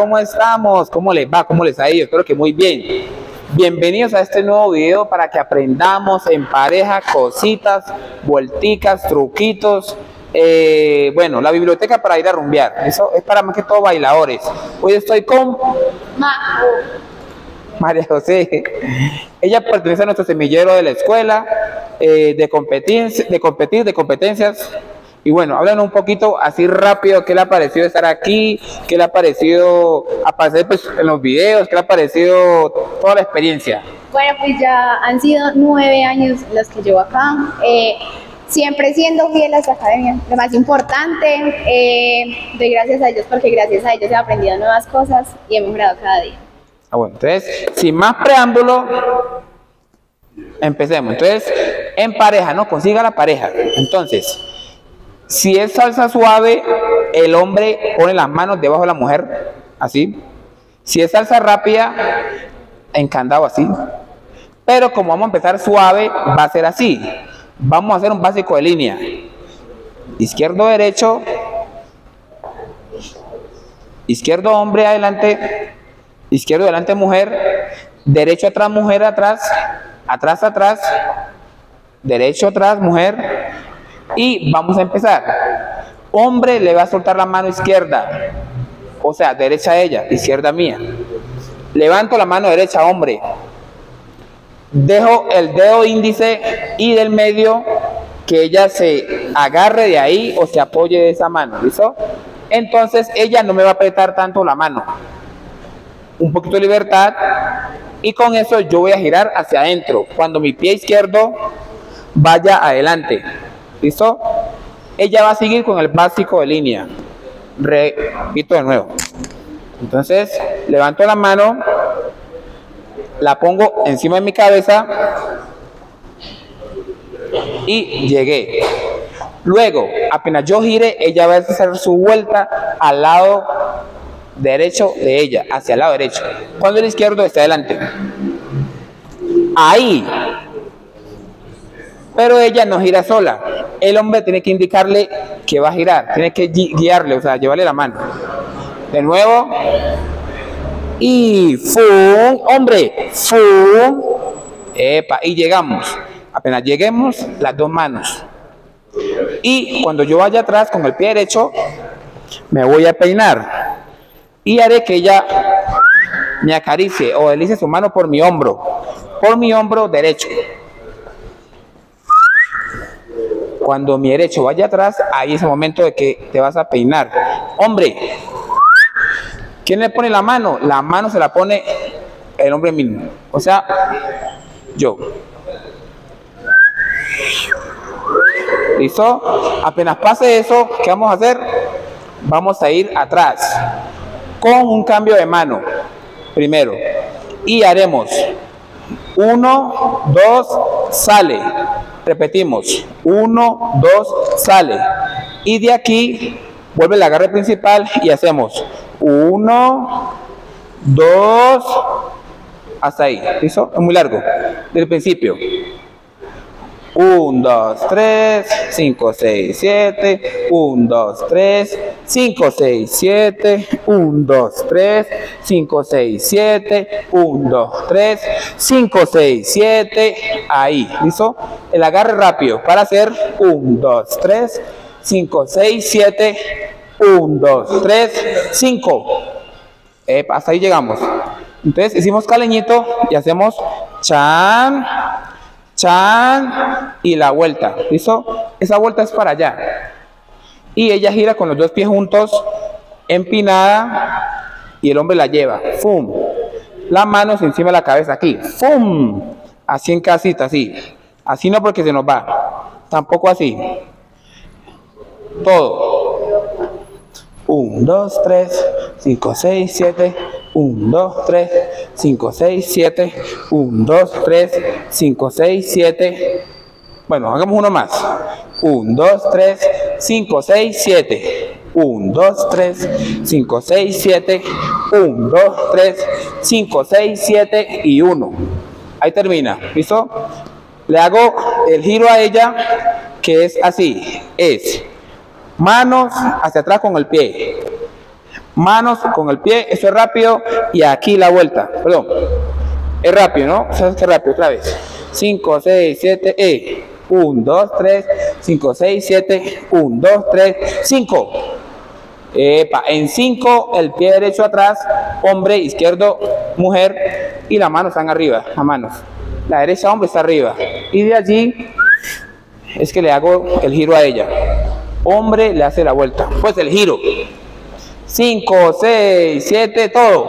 ¿cómo estamos? ¿Cómo les va? ¿Cómo les ha ido? Espero que muy bien. Bienvenidos a este nuevo video para que aprendamos en pareja cositas, vuelticas, truquitos. eh, bueno, la biblioteca para ir a rumbear. Eso es para más que todo bailadores. Hoy estoy con María José. Ella pertenece a nuestro semillero de la escuela eh, de, competencia, de competir, de competencias. Y bueno, hablan un poquito así rápido, qué le ha parecido estar aquí, qué le ha parecido aparecer pues, en los videos, qué le ha parecido toda la experiencia. Bueno, pues ya han sido nueve años los que llevo acá. eh, siempre siendo fiel a esta academia. Lo más importante, eh, doy gracias a ellos porque gracias a ellos he aprendido nuevas cosas y he mejorado cada día. Ah, bueno, entonces, sin más preámbulo, empecemos. Entonces, en pareja, ¿no? Consiga la pareja. Entonces, si es salsa suave, el hombre pone las manos debajo de la mujer, así. Si es salsa rápida, encandado así. Pero como vamos a empezar suave, va a ser así. Vamos a hacer un básico de línea. Izquierdo, derecho. Izquierdo, hombre, adelante. Izquierdo, adelante, mujer. Derecho, atrás, mujer, atrás. Atrás, atrás. Derecho, atrás, mujer. Y vamos a empezar. Hombre le va a soltar la mano izquierda. O sea, derecha a ella, izquierda mía. Levanto la mano derecha, hombre. Dejo el dedo índice y del medio que ella se agarre de ahí o se apoye de esa mano. ¿Listo? Entonces ella no me va a apretar tanto la mano. Un poquito de libertad. Y con eso yo voy a girar hacia adentro. Cuando mi pie izquierdo vaya adelante. ¿Listo? Ella va a seguir con el básico de línea. Repito de nuevo. Entonces, levanto la mano, la pongo encima de mi cabeza y llegué. Luego, apenas yo gire, ella va a hacer su vuelta al lado derecho de ella, hacia el lado derecho. Cuando el izquierdo está adelante. Ahí. Pero ella no gira sola. El hombre tiene que indicarle que va a girar, tiene que gui- guiarle, o sea, llevarle la mano. De nuevo. Y ¡fum! Hombre, ¡fum! Epa, y llegamos. Apenas lleguemos, las dos manos. Y cuando yo vaya atrás con el pie derecho, me voy a peinar. Y haré que ella me acaricie o deslice su mano por mi hombro. Por mi hombro derecho. Cuando mi derecho vaya atrás, ahí es el momento de que te vas a peinar. Hombre, ¿quién le pone la mano? La mano se la pone el hombre mismo. O sea, yo. ¿Listo? Apenas pase eso, ¿qué vamos a hacer? Vamos a ir atrás con un cambio de mano. Primero. Y haremos uno, dos, sale. Repetimos. Uno, dos, sale. Y de aquí vuelve el agarre principal y hacemos uno, dos, hasta ahí. ¿Listo? Es muy largo. Del principio. 1, 2, 3, 5, 6, 7, 1, 2, 3, 5, 6, 7, 1, 2, 3, 5, 6, 7, 1, 2, 3, 5, 6, 7, ahí, ¿listo? El agarre rápido para hacer 1, 2, 3, 5, 6, 7, 1, 2, 3, 5. Epa, hasta ahí llegamos. Entonces hicimos caleñito y hacemos chan, chan y la vuelta. ¿Listo? Esa vuelta es para allá. Y ella gira con los dos pies juntos, empinada, y el hombre la lleva. ¡Fum! Las manos encima de la cabeza aquí. ¡Fum! Así en casita, así. Así no porque se nos va. Tampoco así. Todo. 1, 2, 3, 5, 6, 7, 1, 2, 3, 5, 6, 7, 1, 2, 3, 5, 6, 7. Bueno, hagamos uno más. 1, 2, 3, 5, 6, 7. 1, 2, 3, 5, 6, 7. 1, 2, 3, 5, 6, 7 y 1. Ahí termina. ¿Listo? Le hago el giro a ella que es así. Es manos hacia atrás con el pie. manos con el pie, eso es rápido, y aquí la vuelta, perdón, es rápido, ¿no? O sea, es que rápido, otra vez, 5, 6, 7, E, 1, 2, 3, 5, 6, 7, 1, 2, 3, 5, Epa, en 5 el pie derecho atrás, hombre, izquierdo, mujer, y las manos están arriba, las manos. La derecha hombre está arriba. Y de allí es que le hago el giro a ella. Hombre le hace la vuelta. Pues el giro. 5, 6, 7, todo.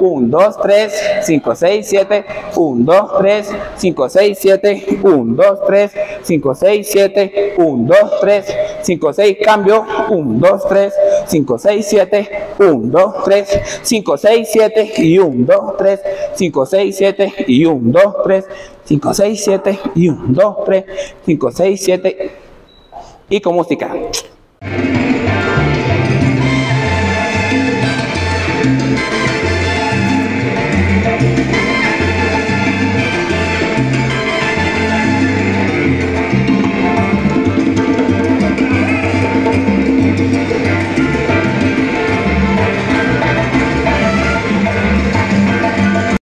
1, 2, 3, 5, 6, 7, 1, 2, 3, 5, 6, 7, 1, 2, 3, 5, 6, 7, 1, 2, 3, 5, 6, cambio, 1, 2, 3, 5, 6, 7, 1, 2, 3, 5, 6, 7 y 1, 2, 3, 5, 6, 7 y 1, 2, 3, 5, 6, 7 y 1, 2, 3, 5, 6, 7 y con música.